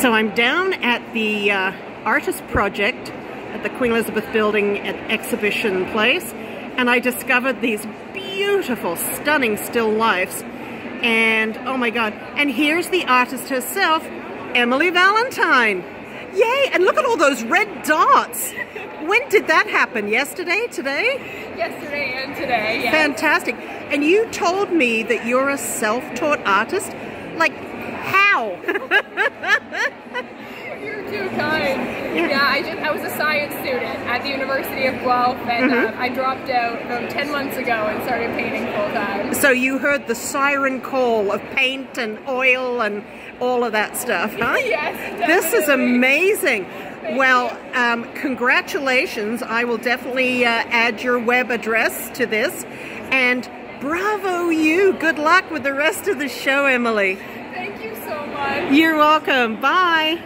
So I'm down at the uh, Artist Project at the Queen Elizabeth Building at Exhibition Place and I discovered these beautiful, stunning still lifes and oh my god, and here's the artist herself, Emily Valentine. Yay, and look at all those red dots. When did that happen? Yesterday, today? Yesterday and today, yes. Fantastic. And you told me that you're a self-taught artist. You're too kind. Yeah, I, just, I was a science student at the University of Guelph and mm -hmm. uh, I dropped out about 10 months ago and started painting full time. So you heard the siren call of paint and oil and all of that stuff, huh? yes, definitely. This is amazing. well, um, congratulations. I will definitely uh, add your web address to this. And bravo you. Good luck with the rest of the show, Emily. Thank you so much. You're welcome. Bye.